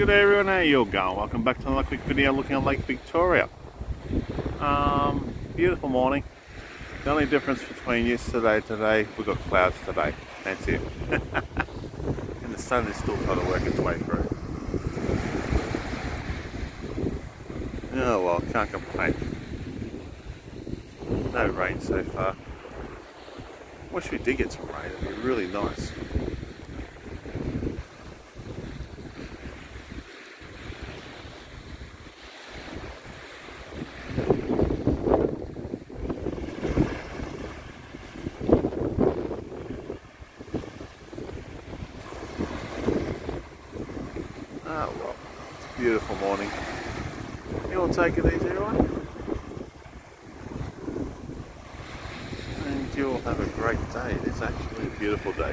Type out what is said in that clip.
Good day everyone, how you all going? Welcome back to another quick video looking at Lake Victoria. Um, beautiful morning. The only difference between yesterday and today, we've got clouds today. That's it. and the sun is still trying to work its way through. Oh well, can't complain. No rain so far. Wish we did get some rain, it'd be really nice. Oh well, it's a beautiful morning. You all take it easy, everyone? And you all have a great day. It is actually a beautiful day.